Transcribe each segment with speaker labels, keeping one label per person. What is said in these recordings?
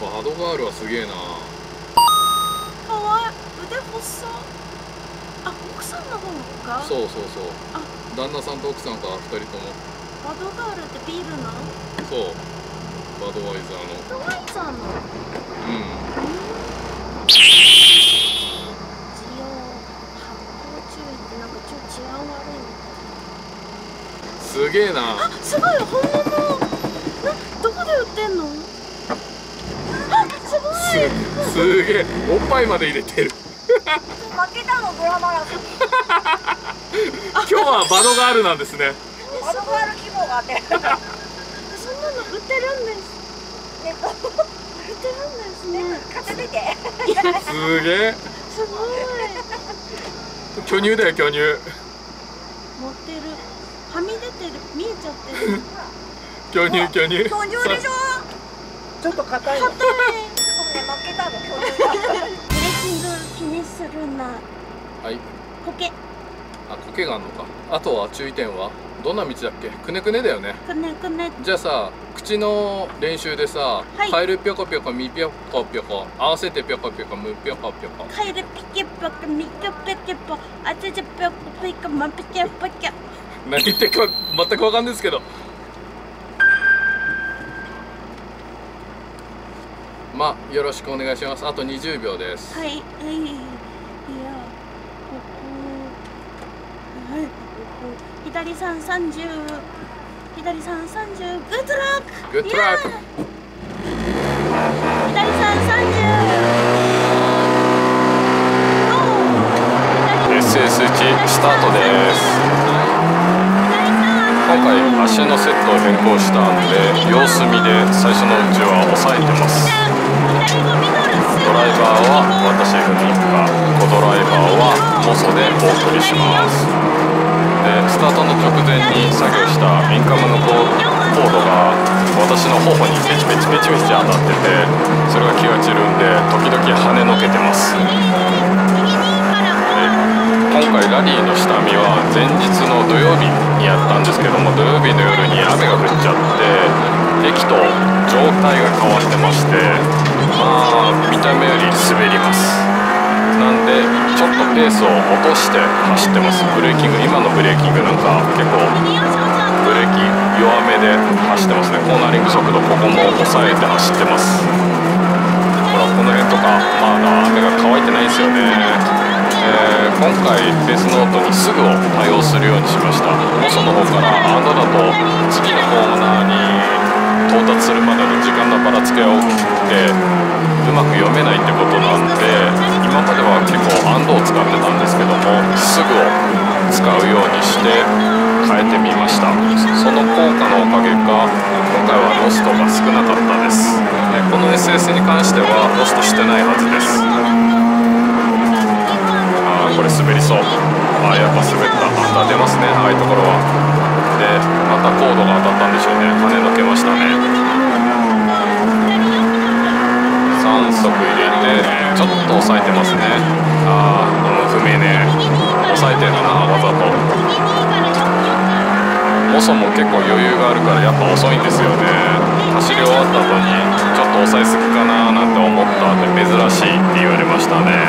Speaker 1: バドガールはすげえな。
Speaker 2: かわいい。腕細あ奥さんの方か
Speaker 1: そうそうそう。
Speaker 2: あ。
Speaker 1: 旦那さんと奥さんか2人とも。
Speaker 2: バドガールってビールなの？
Speaker 1: そう。バドワイザーの。
Speaker 2: バドワイザーの？
Speaker 1: うん。
Speaker 2: 使用発泡注意ってなん
Speaker 1: すげえな。
Speaker 2: あすごい。本物。などこで売ってんの？あすごい。
Speaker 1: すすげえ。おっぱいまで入れてる。
Speaker 3: 負けたのドラマラ
Speaker 1: 今日はバドガールなんですね。
Speaker 3: アドガール希望があって。
Speaker 2: そんなの売ってるんです。
Speaker 3: ね
Speaker 2: 売ってるんですね。
Speaker 3: 買ってみて
Speaker 1: すげえ。
Speaker 2: すごい。
Speaker 1: 巨乳だよ巨乳。
Speaker 2: 持ってる。はみ出てる。見えちゃってる。
Speaker 1: 巨乳巨乳。
Speaker 3: 巨乳でしょ？
Speaker 4: ちょっと硬いの。
Speaker 2: 硬い
Speaker 3: ちょっとね負けたの巨乳が
Speaker 2: ブレーキング気にするな。
Speaker 1: はい。
Speaker 2: 苔
Speaker 1: あ苔があんのか。あとは注意点はどんな道だっけ？くねくねだよね。
Speaker 2: くねくね。
Speaker 1: じゃあさ口の練習でさ、
Speaker 2: はい。
Speaker 1: カエルぴょこぴょこみぴょこぴょこ合わせてぴょこぴょこむぴょこぴょこ。
Speaker 2: カエルピケポケミキョペケポあちちぴょこピコマピケポケ
Speaker 1: 何言ってるか全くわかんないですけどまあよろしくお願いします。あと20秒です。
Speaker 2: はい。はいいやここはいここ左さん30左さん30グッドラック!
Speaker 1: グッドラック
Speaker 2: 左さん30
Speaker 1: SS1 スタートです今回足のセットを変更したんで様子見で最初のうちは抑えてます。ドライバーは私がミカコドライバーはモソでお送りします。でスタートの直前に作業したインカムのコードが私の頬にペチペチペチペチ当たっててそれが気が散るんで時々跳ねのけてます今回ラリーの下見は前日の土曜日にやったんですけども土曜日の夜に雨が降っちゃって駅と状態が変わってましてまあ見た目より滑ります。なんでちょっとペースを落として走ってます。ブレーキング今のブレーキングなんか結構ブレーキ弱めで走ってますね。コーナリング速度ここも抑えて走ってます。ほらこの辺とかまだ雨が乾いてないですよね。えー今回ベースノートにすぐを対応するようにしました。モソの方からアンドだと次のコーナーに到達するまでの時間のばらつきが大きくてうまく読めないってことなんで今までは結構アンドを使ってたんですけどもすぐを使うようにして変えてみました。その効果のおかげか今回はロストが少なかったです。この SS に関してはロストしてないはずです。れ滑りそう。あやっぱ滑った。あ出ますね。ああいうところは。でまたコードが当たったんでしょうね。跳ねのけましたね。3速入れてちょっと抑えてますね。ああうん不明ね。抑えてるなわざと。モソも結構余裕があるからやっぱ遅いんですよね。走り終わった後にちょっと抑えすぎかななんて思ったんで珍しいって言われましたね。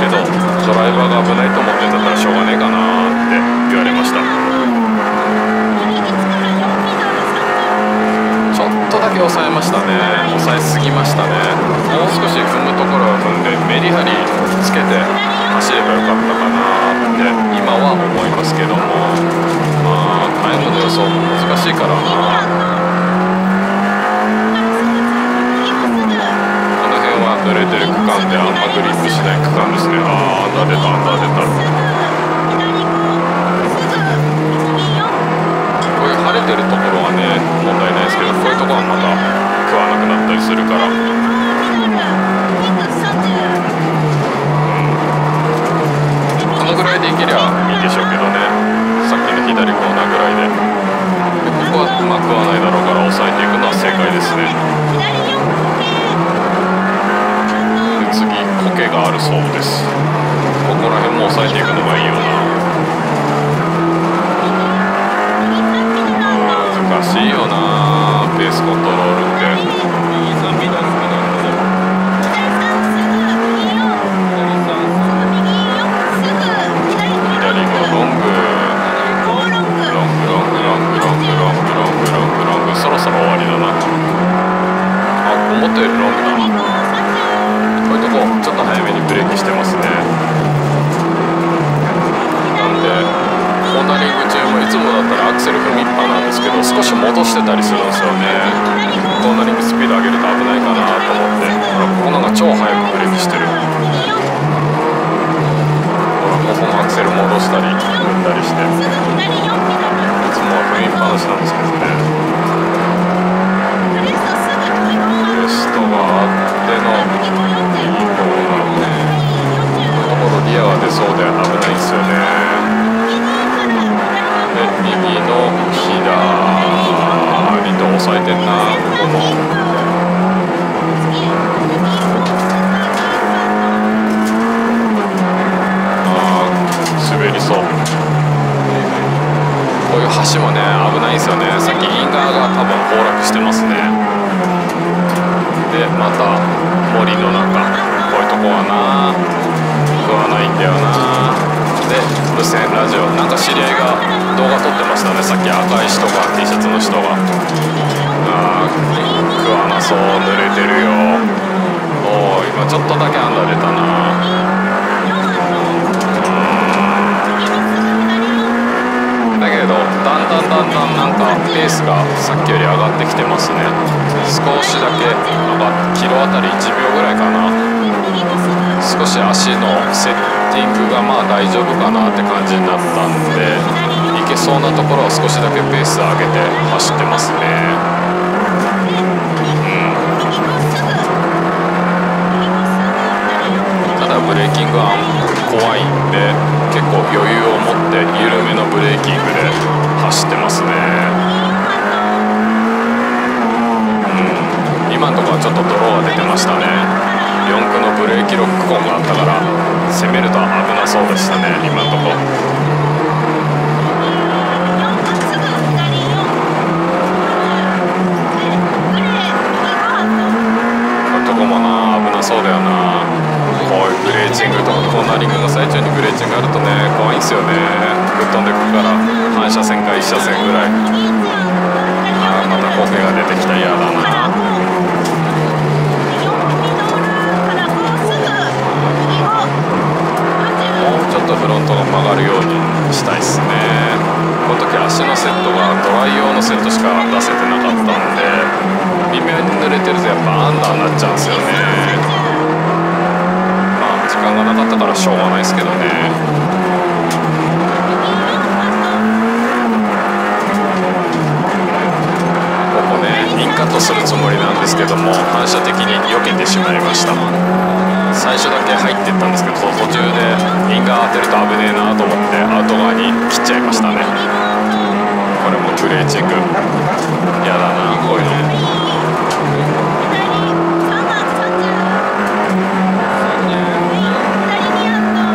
Speaker 1: けどドライバーが危ないと思ってんだったらしょうがねえかなって言われました。ちょっとだけ抑えましたね。抑えすぎましたね。もう少し踏むところは踏んでメリハリつけて走ればよかったかなって今は思いますけども。まあタイムの予想も難しいから。なこ濡れてる区間であんまグリップしない区間ですねああアンダー出たアンダー出たこういう晴れてるところはね問題ないですけどこういうところはまた食わなくなったりするからこのぐらいでいけりゃいいでしょうけどねさっきの左コーナーぐらいででここはうまくはないだろうから抑えていくのは正解ですねで次苔があるそうですここら辺も抑えていくのがいいよな難しいよなペースコントロールって思ったよりロングだなこういうとこちょっと早めにブレーキしてますねなんでコーナリング中もいつもだったらアクセル踏みっぱなんですけど少してたりするんですよね。コーナリングスピード上げると危ないかなと左と押さえてんな。ここもあ滑りそう。こういう橋もね危ないんですよね。さっきイン側が多分崩落してますね。でまた森の中。こういうとこはな。食わないんだよな。で無線ラジオ。なんか知り合いが動画撮ってましたね。さっき赤い人が T シャツの人が。あー食わなそう濡れてるよ。おお今ちょっとだけアンダー出たなだけどだんだんだんだんなんかペースがさっきより上がってきてますね。少しだけ上がキロあたり1秒ぐらいかな。少し足のセッティングがまあ大丈夫かなって感じになったんで。けそうなところは少しだけペース上げて走ってますね。ただブレーキングは怖いんで結構余裕を持って緩めのブレーキングで走ってますね。うん。今のところはちょっとドローが出てましたね。四駆のブレーキロック音があったから攻めると危なそうでしたね今のとこ。ろこういうとこもな危なそうだよなこういうブレーチングとかコーナリングの最中にブレーチングあるとね怖いんですよね。ぶっ飛んでくから反射線か1車線ぐらい。あーまたコケが出てきた嫌だな。もうちょっとフロントが曲がるようにしたいっすね。この時足のセットがドライ用のセットしか出せてなかったんで微妙に濡れてるとやっぱアンダーになっちゃうんですよね。間がなかったからしょうがないですけどね。ここねインカットするつもりなんですけども反射的に避けてしまいました。最初だけ入ってったんですけど途中でイン側当てると危ねえなと思ってアウト側に切っちゃいましたね。これもブレーチングやだなこういうの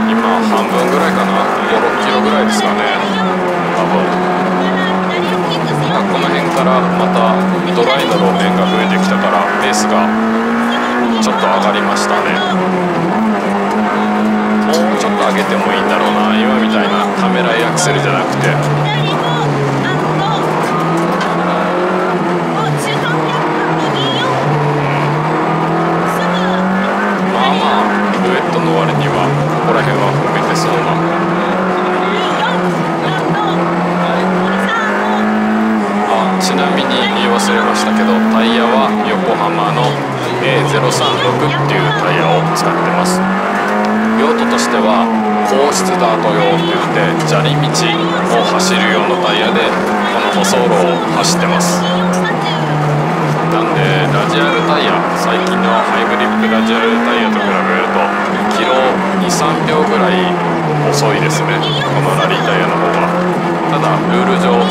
Speaker 1: 今半分ぐらいかな。56キロぐらいですかね。多分。この辺からまたドライの路面が増えてきたからペースがちょっと上がりましたね。もうちょっと上げてもいいんだろうな。今みたいなためらいアクセルじゃなくて。けどタイヤは横浜の A036 っていうタイヤを使ってます。用途としては高質ダート用って言って砂利道を走る用のタイヤでこの舗装路を走ってます。なんでラジアルタイヤ最近のハイブリッドラジアルタイヤと比べるとキロ23秒ぐらい遅いですね。このラリータイヤの方がただルール上、ま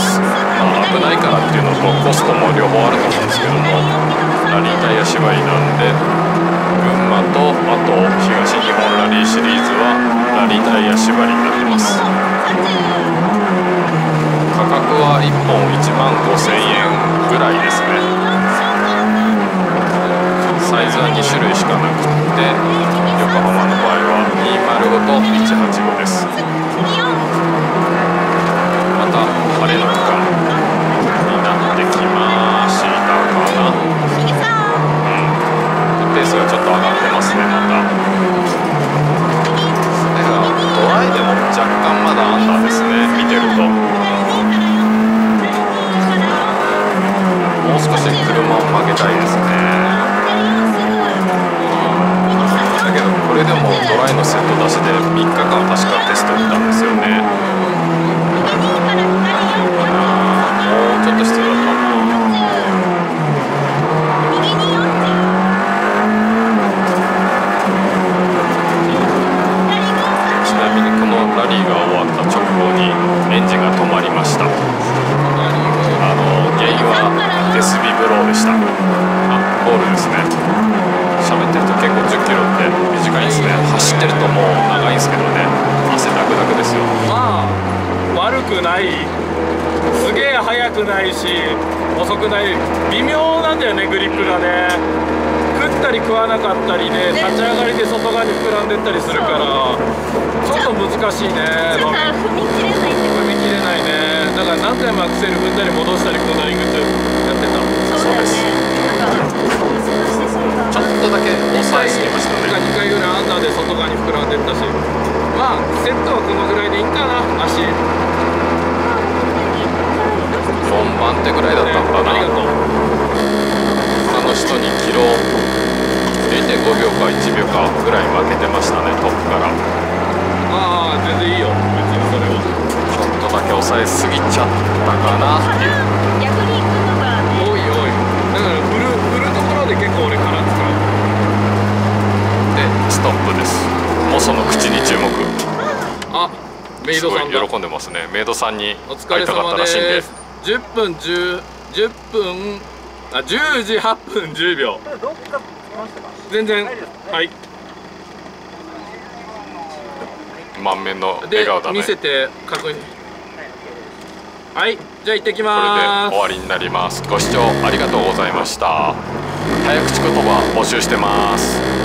Speaker 1: あ、危ないからっていうのとコストも両方あると思うんですけどもラリータイヤ縛りなんで群馬とあと東日本ラリーシリーズはラリータイヤ縛りになってます価格は1本1万5000円ぐらいですねサイズは2種類しかなくって横浜の場合は205と185ですまた晴れの期間になってきましたかなうんちょっと上がってますねまたそれがドライでも若干まだアンダーですね見てるともう少し車を曲げたいですねだけどこれでもドライのセット出しで3日間確かテスト行ったんですよねもうちょっと必要だったなちなみにこのラリーが終わった直後にエンジンが止まりましたあの原因はデスビブローでしたあゴールですね喋ってると結構10キロって短いんですね走ってるともう長いんですけどね汗ダクダクですよ
Speaker 5: まあ悪くない。すげえ速くないし遅くない。微妙なんだよねグリップがね。食ったり食わなかったりで立ち上がりで外側に膨らんでったりするから。ちょっと難しいね
Speaker 2: 踏み切れない
Speaker 5: 踏み切れないね。だから何回もアクセル踏んだり戻したりコーナリングってやってた。
Speaker 2: そうだよ
Speaker 1: ちょっとだけ抑えすぎましたね。
Speaker 5: 2回ぐらいアンダーで外側に膨らんでったし。まあセットはこのぐらいでいいかな足ね
Speaker 1: 4番手ぐらいだったのかな他の人にキロ0.5秒か1秒かぐらい負けてましたねトップから。
Speaker 5: ああ全然いいよ。別にそれは。
Speaker 1: ちょっとだけ抑えすぎちゃったかなっていう。
Speaker 2: 逆に行くのがね。
Speaker 5: 多い多い。だから振る振るところで結構俺から。使う
Speaker 1: でストップです。もうその口に注目。
Speaker 5: あメイ
Speaker 1: すごい
Speaker 5: ドさんだ。
Speaker 1: 喜んでますね。メイドさんに会いたかったらしいんで。
Speaker 5: です10分10 10分あ10時8分10秒全然はい。
Speaker 1: 満面の笑
Speaker 5: で
Speaker 1: 顔だね。
Speaker 5: 見せて確認はいじゃあ行ってき
Speaker 1: これで
Speaker 5: まーす
Speaker 1: 終わりになります。ご視聴ありがとうございました。早口言葉募集してます